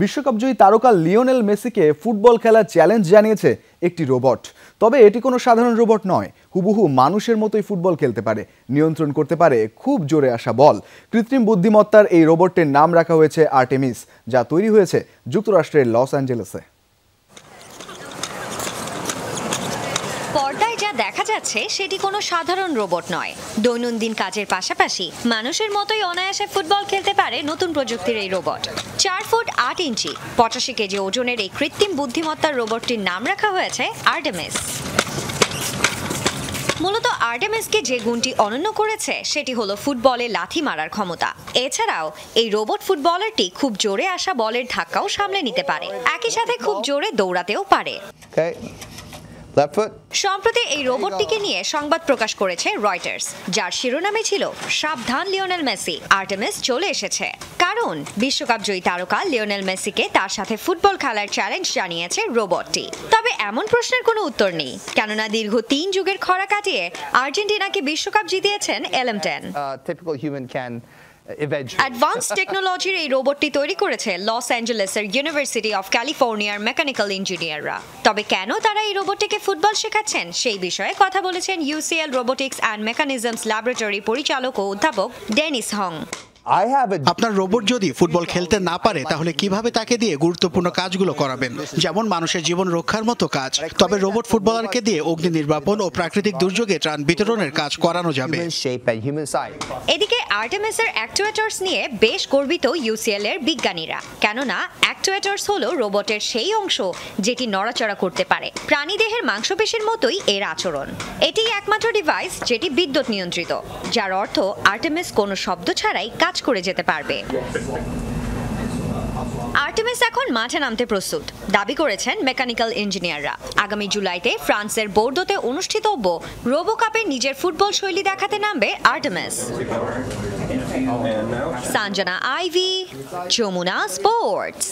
বিশ্বকাপজয়ী তারকা লিওনেল মেসিকে ফুটবল খেলার চ্যালেঞ্জ জানিয়েছে একটি রোবট। তবে এটি কোনো সাধারণ রোবট নয়, হুবহু মানুষের মতোই ফুটবল খেলতে পারে, নিয়ন্ত্রণ করতে পারে খুব জোরে আসা বল। কৃত্রিম বুদ্ধিমত্তার এই রোবটটির নাম রাখা হয়েছে আর্টেমিস, যা তৈরি হয়েছে যুক্তরাষ্ট্রের লস অ্যাঞ্জেলেসে। যা দেখা যাচ্ছে সেটি কোনো সাধারণ রোবট নয়। দৈনন্দিন কাজের পাশাপাশি মানুষের মতোই অনায়াসে ফুটবল খেলতে পারে নতুন প্রযুক্তির এই রোবট। চার ফুট আট ইঞ্চি, পঁচাশি কেজি ওজনের এই কৃত্রিম বুদ্ধিমত্তার রোবটটির নাম রাখা হয়েছে আর্টেমিস। মূলত আর্টেমিসকে যে গুণটি অনন্য করেছে, সেটি হলো ফুটবলে লাথি মারার ক্ষমতা। এছাড়াও, এই রোবট ফুটবলারটি খুব জোরে আসা বলের ধাক্কাও সামলে নিতে পারে। একই সাথে খুব জোরে দৌড়াতেও পারে. Left foot. সম্প্রতি এই রোবটটিকে নিয়ে সংবাদ প্রকাশ করেছে রয়টার্স যার শিরোনামে ছিল সাবধান লিওনেল মেসি আর্টেমিস চলে এসেছে। কারণ বিশ্বকাপ জয়ী তারকা লিওনেল মেসিকে তার সাথে ফুটবল খেলার চ্যালেঞ্জ জানিয়েছে রোবটটি। তবে এমন প্রশ্নের কোনো উত্তর নেই কেননা দীর্ঘ তিন যুগের খরা কাটিয়ে আর্জেন্টিনাকে বিশ্বকাপ জিতিয়েছেন এলএম টেন অ্যাডভান্স টেকনোলজির এই রোবটটি তৈরি করেছে লস অ্যাঞ্জেলেসের ইউনিভার্সিটি অফ ক্যালিফোর্নিয়ার মেকানিক্যাল ইঞ্জিনিয়াররা তবে কেন তারা এই রোবটটিকে ফুটবল শেখাচ্ছেন? সেই বিষয়ে কথা বলেছেন UCL robotics and mechanisms laboratory পরিচালক ও অধ্যাপক ডেনিস হং। আপনার রোবট যদি ফুটবল খেলতে না পারে তাহলে কীভাবে তাকে দিয়ে গুরুত্বপূর্ণ কাজগুলো করাবেন? যেমন মানুষের জীবন রক্ষার মতো কাজ। তবে রোবট ফুটবলারকে দিয়ে অগ্নি নির্বাপন ও প্রাকৃতিক দুর্যোগে ত্রাণ বিতরণের কাজ করানো যাবে। এদিকে আর্টেমিসের অ্যাক্টুয়েটর্স নিয়ে বেশ গর্বিত ইউসিএল এর বিজ্ঞানীরা। কেননা অ্যাক্টুয়েটর্স হলো রোবটের সেই অংশ যেটি নড়াচড়া করতে পারে। প্রাণীদেহের মাংসপেশির মতোই এর আচরণ। এটি একমাত্র ডিভাইস যেটি বিদ্যুৎ নিয়ন্ত্রিত যার অর্থ আর্টেমিস কোনো শব্দ ছাড়াই কাজ করে যেতে পারবে। আর্টেমিস এখন মাঠে নামতে প্রস্তুত। দাবি করেছেন মেকানিক্যাল ইঞ্জিনিয়াররা আগামী জুলাইতে ফ্রান্সের বোর্ডোতে অনুষ্ঠিতব্য রোবো কাপে নিজের ফুটবল শৈলী দেখাতে নামবে Artemis Sanjana Ivy, Jamuna sports.